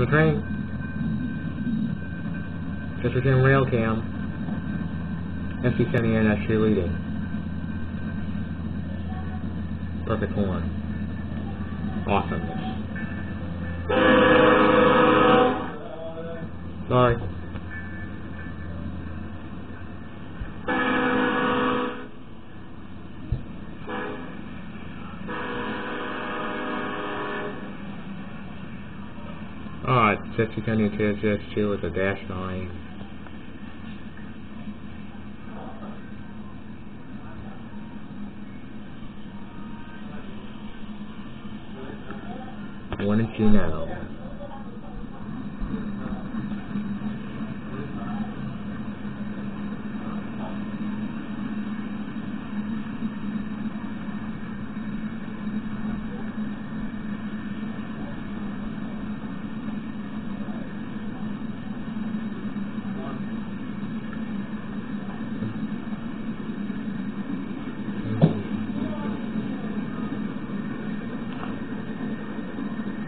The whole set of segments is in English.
The train. In rail cam. SC-79 that's leading. Perfect horn. Awesomeness. Sorry. Alright, Sexy County TSS2 with a dash 9. One and two now.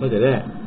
Look at that.